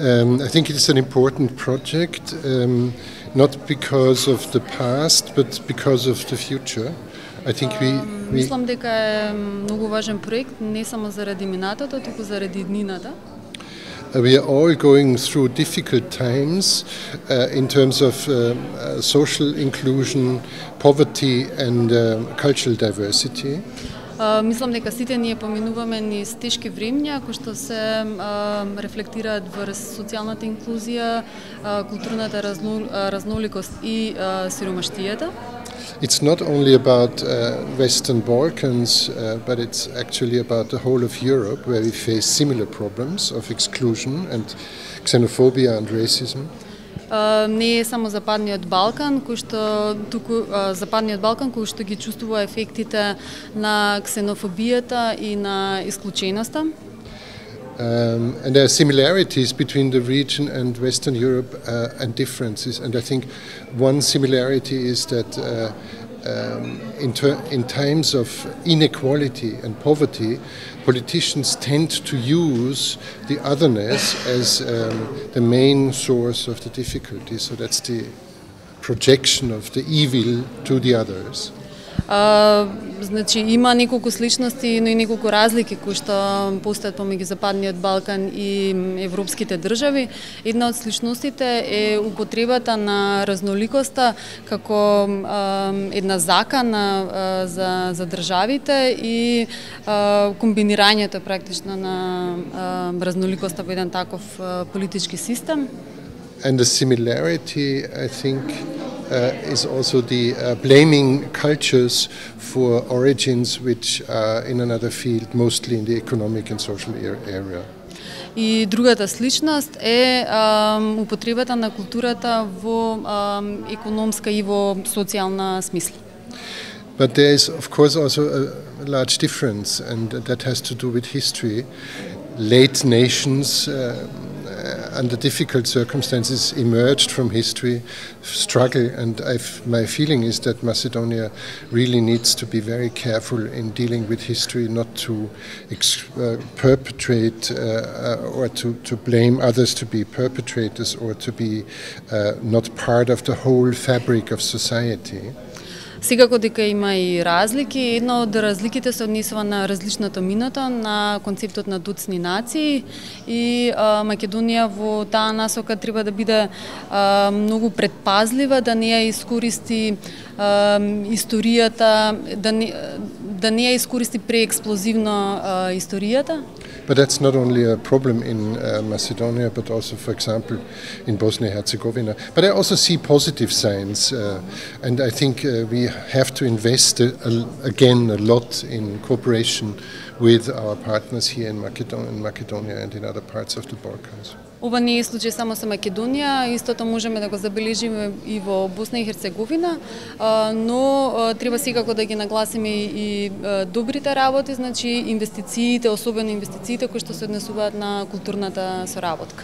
Um, I think it is an important project, um, not because of the past, but because of the future. I think we, we Мислам дека е многу важен проект не само заради минатото, туку заради иднината. Uh, we are all going through difficult times uh, in terms of um, uh, social inclusion, poverty, and um, cultural diversity. Мислам дека сите ние поминуваме низ тешки времиња кои што се рефлектираат врз социјалната инклузија, културната разноликост и сиромаштијата. It's not only about uh, Western Balkans, uh, but it's actually about the whole of Europe, where we face similar problems of exclusion and xenophobia and racism. Не е само Западниот Балкан, кој што туку Западниот Балкан кој што ги чувствува ефектите на ксенофобијата и на исклученоста. Um, and there are similarities between the region and Western Europe uh, and differences. And I think one similarity is that uh, um, in, in times of inequality and poverty, politicians tend to use the otherness as um, the main source of the difficulty. So that's the projection of the evil to the others. А, значи има неколку сличности, но и неколку разлики кои што постојат помеѓу Западниот Балкан и европските држави. Една од сличностите е употребата на разноликоста како а, една закана а, за за државите и а, комбинирањето практично на а, разноликоста во еден таков а, политички систем. And the similarity, I think, uh, is also the uh, blaming cultures for origins which are in another field, mostly in the economic and social ar- area. И другата сличност е ам, употребата на културата во ам, економска и во социјална смисла. But there is, of course, also a large difference, and that has to do with history. Late nations, uh, uh, under difficult circumstances, emerged from history, struggle, and I've, my feeling is that Macedonia really needs to be very careful in dealing with history, not to uh, perpetrate uh, uh, or to, to blame others to be perpetrators or to be uh, not part of the whole fabric of society. Секако дека има и разлики. Една од разликите се однесува на различното минута на концептот на доцни нации и а, Македонија во таа насока треба да биде а, многу предпазлива, да не ја искористи а, историјата, да не, да не ја искористи преексплозивно а, историјата. But that's not only a problem in uh, Macedonia, but also, for example, in Bosnia and Herzegovina. But I also see positive signs, uh, and I think uh, we have to invest a, a, again a lot in cooperation with our partners here in Macedonia, in Macedonia and in other parts of the Balkans. Ова не е случај само со Македонија, истото можеме да го забележиме и во Босна и Херцеговина, но треба секако да ги нагласиме и добрите работи, значи инвестициите, особено инвестициите кои што се однесуваат на културната соработка.